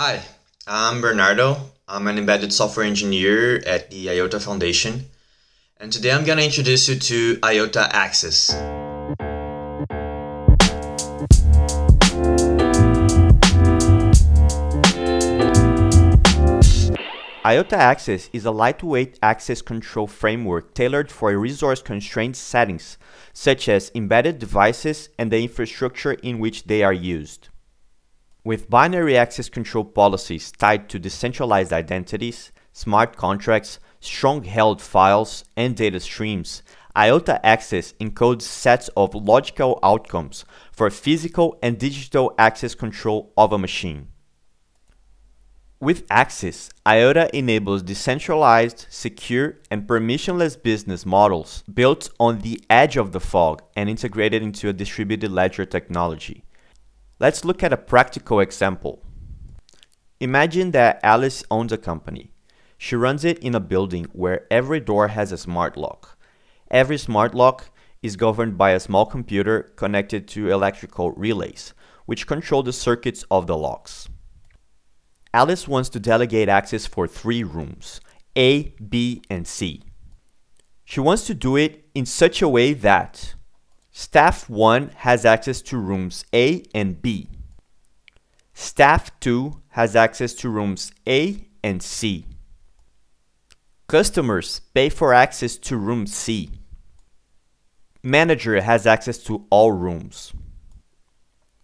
Hi, I'm Bernardo. I'm an embedded software engineer at the IOTA Foundation. And today I'm going to introduce you to IOTA Access. IOTA Access is a lightweight access control framework tailored for resource-constrained settings, such as embedded devices and the infrastructure in which they are used. With binary access control policies tied to decentralized identities, smart contracts, Stronghold files, and data streams, IOTA Access encodes sets of logical outcomes for physical and digital access control of a machine. With Access, IOTA enables decentralized, secure, and permissionless business models built on the edge of the fog and integrated into a distributed ledger technology. Let's look at a practical example. Imagine that Alice owns a company. She runs it in a building where every door has a smart lock. Every smart lock is governed by a small computer connected to electrical relays, which control the circuits of the locks. Alice wants to delegate access for three rooms, A, B, and C. She wants to do it in such a way that Staff 1 has access to rooms A and B. Staff 2 has access to rooms A and C. Customers pay for access to room C. Manager has access to all rooms.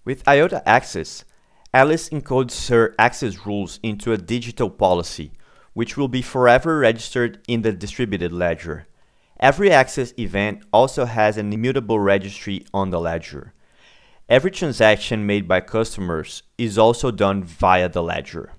With IOTA Access, Alice encodes her access rules into a digital policy, which will be forever registered in the distributed ledger. Every access event also has an immutable registry on the ledger. Every transaction made by customers is also done via the ledger.